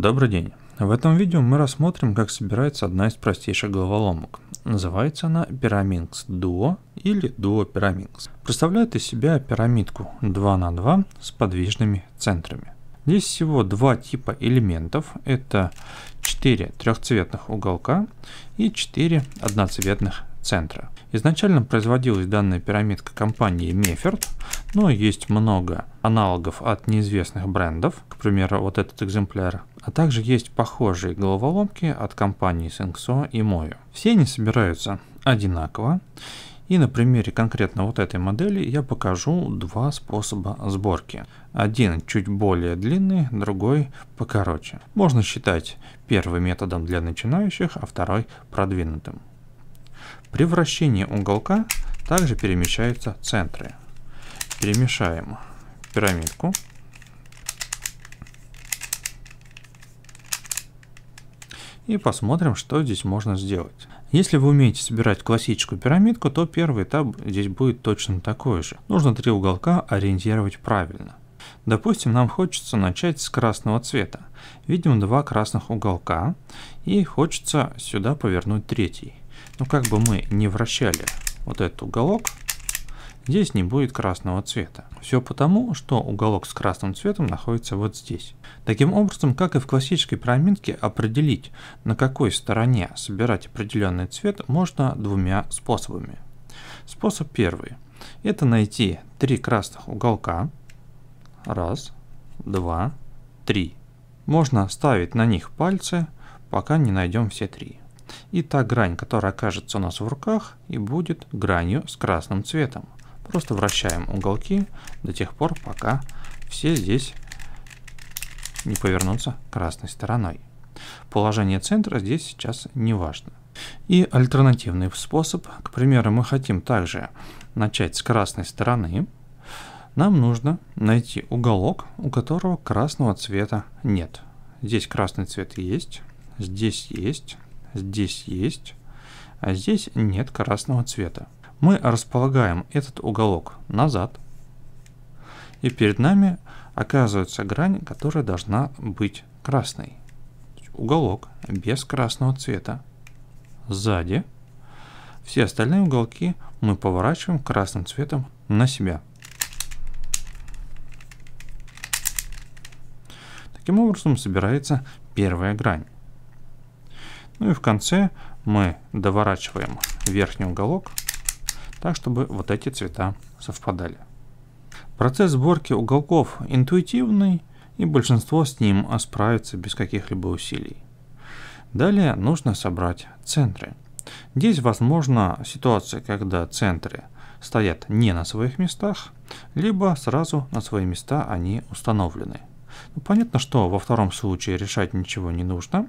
Добрый день. В этом видео мы рассмотрим, как собирается одна из простейших головоломок. Называется она Pyraminx Duo или Duo Pyraminx. Представляет из себя пирамидку 2 на 2 с подвижными центрами. Здесь всего два типа элементов. Это 4 трехцветных уголка и 4 одноцветных центра. Изначально производилась данная пирамидка компанией Meffert, но есть много аналогов от неизвестных брендов, к примеру, вот этот экземпляр, а также есть похожие головоломки от компаний Singso и Moyo. Все они собираются одинаково, и на примере конкретно вот этой модели я покажу два способа сборки. Один чуть более длинный, другой покороче. Можно считать первым методом для начинающих, а второй продвинутым. При вращении уголка также перемещаются центры. Перемешаем пирамидку. И посмотрим, что здесь можно сделать. Если вы умеете собирать классическую пирамидку, то первый этап здесь будет точно такой же. Нужно три уголка ориентировать правильно. Допустим, нам хочется начать с красного цвета. Видим два красных уголка и хочется сюда повернуть третий. Но как бы мы не вращали вот этот уголок, здесь не будет красного цвета. Все потому, что уголок с красным цветом находится вот здесь. Таким образом, как и в классической пирамидке, определить, на какой стороне собирать определенный цвет, можно двумя способами. Способ первый. Это найти три красных уголка. Раз, два, три. Можно ставить на них пальцы, пока не найдем все три. И та грань, которая окажется у нас в руках, и будет гранью с красным цветом. Просто вращаем уголки до тех пор, пока все здесь не повернутся красной стороной. Положение центра здесь сейчас не важно. И альтернативный способ, к примеру, мы хотим также начать с красной стороны, нам нужно найти уголок, у которого красного цвета нет. Здесь красный цвет есть, здесь есть, здесь есть, а здесь нет красного цвета. Мы располагаем этот уголок назад, и перед нами оказывается грань, которая должна быть красной. Уголок без красного цвета. Сзади все остальные уголки мы поворачиваем красным цветом на себя. Таким образом собирается первая грань. Ну и в конце мы доворачиваем верхний уголок так, чтобы вот эти цвета совпадали. Процесс сборки уголков интуитивный, и большинство с ним справится без каких-либо усилий. Далее нужно собрать центры. Здесь возможна ситуация, когда центры стоят не на своих местах, либо сразу на свои места они установлены. Ну, понятно, что во втором случае решать ничего не нужно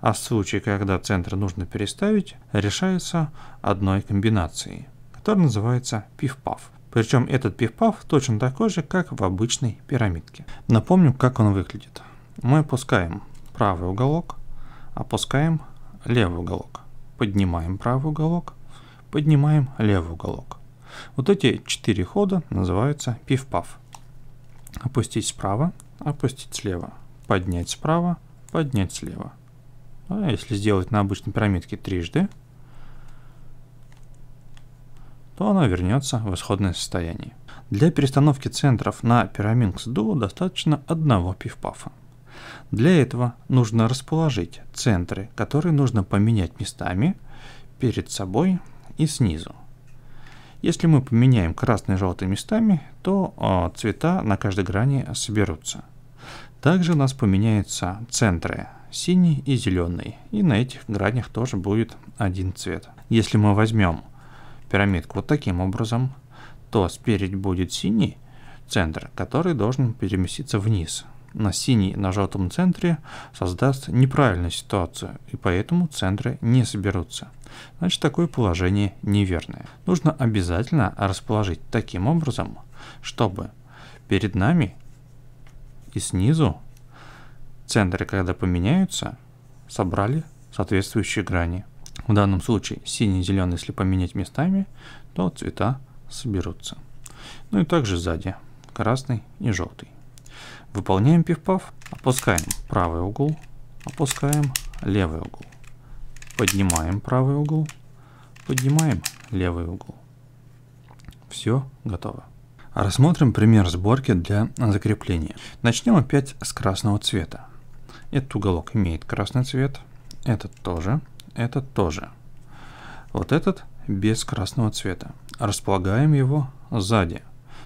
а в случае, когда центр нужно переставить, решается одной комбинацией, которая называется пиф-паф. Причем этот пиф-паф точно такой же, как в обычной пирамидке. Напомню, как он выглядит. Мы опускаем правый уголок, опускаем левый уголок, поднимаем правый уголок, поднимаем левый уголок. Вот эти четыре хода называются пиф-паф. Опустить справа, опустить слева, поднять справа, поднять слева. А если сделать на обычной пирамидке трижды, то она вернется в исходное состояние. Для перестановки центров на Pyraminx Duo достаточно одного пивпафа. Для этого нужно расположить центры, которые нужно поменять местами перед собой и снизу. Если мы поменяем красные и желтые местами, то э, цвета на каждой грани соберутся. Также у нас поменяются центры синий и зеленый. И на этих гранях тоже будет один цвет. Если мы возьмем пирамидку вот таким образом, то спереди будет синий центр, который должен переместиться вниз. На синий на желтом центре создаст неправильную ситуацию, и поэтому центры не соберутся. Значит, такое положение неверное. Нужно обязательно расположить таким образом, чтобы перед нами и снизу Центры, когда поменяются, собрали соответствующие грани. В данном случае синий и зеленый, если поменять местами, то цвета соберутся. Ну и также сзади красный и желтый. Выполняем пиф-паф, опускаем правый угол, опускаем левый угол. Поднимаем правый угол, поднимаем левый угол. Все готово. Рассмотрим пример сборки для закрепления. Начнем опять с красного цвета. Этот уголок имеет красный цвет, этот тоже, этот тоже. Вот этот без красного цвета. Располагаем его сзади.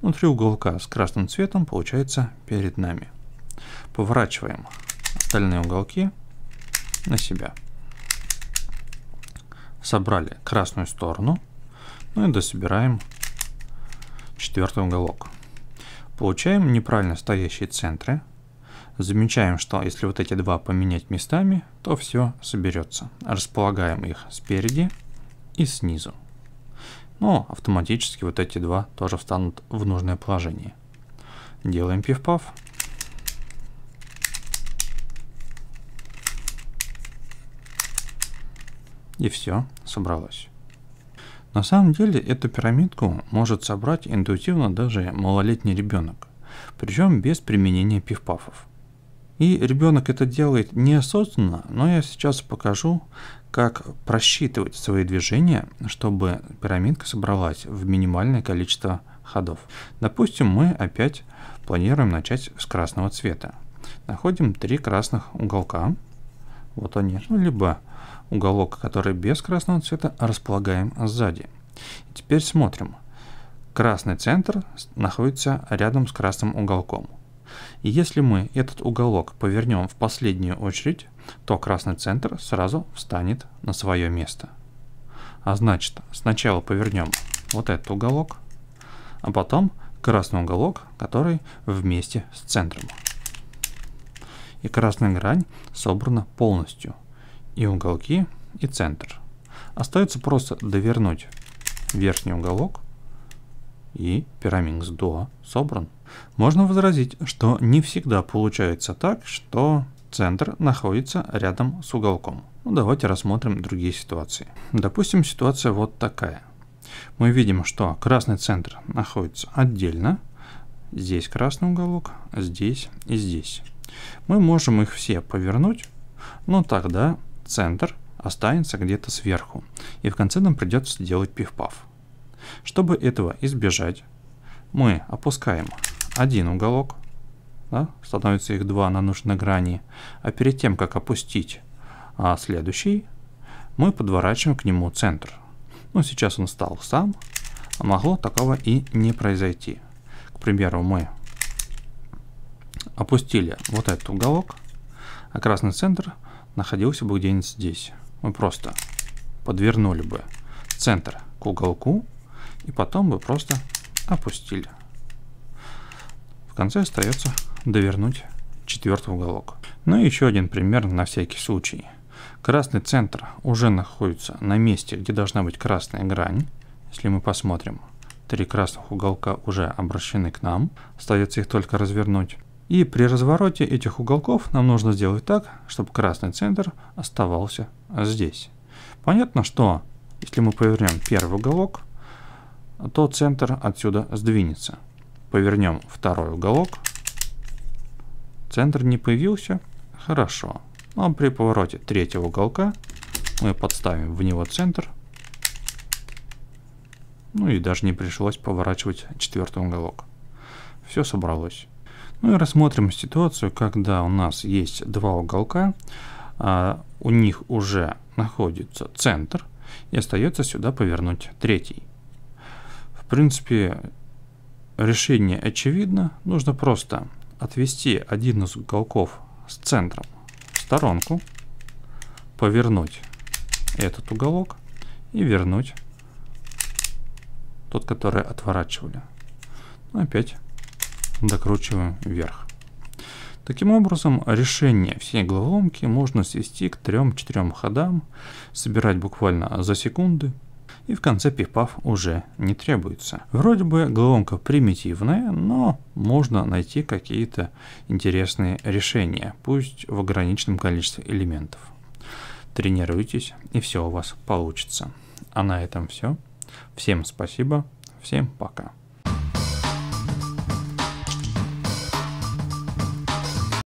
Внутри уголка с красным цветом получается перед нами. Поворачиваем остальные уголки на себя. Собрали красную сторону, ну и дособираем четвертый уголок. Получаем неправильно стоящие центры. Замечаем, что если вот эти два поменять местами, то все соберется. Располагаем их спереди и снизу. Но автоматически вот эти два тоже встанут в нужное положение. Делаем пиф-паф. И все, собралось. На самом деле эту пирамидку может собрать интуитивно даже малолетний ребенок, причем без применения пивпафов. И ребенок это делает неосознанно, но я сейчас покажу, как просчитывать свои движения, чтобы пирамидка собралась в минимальное количество ходов. Допустим, мы опять планируем начать с красного цвета. Находим три красных уголка. Вот они. Ну, либо Уголок, который без красного цвета, располагаем сзади. Теперь смотрим. Красный центр находится рядом с красным уголком. И если мы этот уголок повернем в последнюю очередь, то красный центр сразу встанет на свое место. А значит, сначала повернем вот этот уголок, а потом красный уголок, который вместе с центром. И красная грань собрана полностью и уголки, и центр. Остается просто довернуть верхний уголок, и пираминкс до собран. Можно возразить, что не всегда получается так, что центр находится рядом с уголком. Ну, давайте рассмотрим другие ситуации. Допустим, ситуация вот такая. Мы видим, что красный центр находится отдельно. Здесь красный уголок, здесь и здесь. Мы можем их все повернуть, но тогда центр останется где-то сверху, и в конце нам придется сделать пиф-паф. Чтобы этого избежать, мы опускаем один уголок, да, становится их два на нужной грани, а перед тем, как опустить а, следующий, мы подворачиваем к нему центр. Ну, сейчас он стал сам, а могло такого и не произойти. К примеру, мы опустили вот этот уголок, а красный центр находился бы где-нибудь здесь. Мы просто подвернули бы центр к уголку и потом бы просто опустили. В конце остается довернуть четвертый уголок. Ну и еще один пример на всякий случай. Красный центр уже находится на месте, где должна быть красная грань. Если мы посмотрим, три красных уголка уже обращены к нам, остается их только развернуть. И при развороте этих уголков нам нужно сделать так, чтобы красный центр оставался здесь. Понятно, что если мы повернем первый уголок, то центр отсюда сдвинется. Повернем второй уголок, центр не появился, хорошо. Но при повороте третьего уголка мы подставим в него центр, ну и даже не пришлось поворачивать четвертый уголок. Все собралось. Ну и рассмотрим ситуацию, когда у нас есть два уголка, а у них уже находится центр, и остается сюда повернуть третий. Принципе, решение очевидно. Нужно просто отвести один из уголков с центром в сторонку, повернуть этот уголок и вернуть тот, который отворачивали. Ну, опять докручиваем вверх. Таким образом, решение всей головоломки можно свести к 3-4 ходам, собирать буквально за секунды, и в конце пиф-паф уже не требуется. Вроде бы головоломка примитивная, но можно найти какие-то интересные решения, пусть в ограниченном количестве элементов. Тренируйтесь, и все у вас получится. А на этом все. Всем спасибо, всем пока.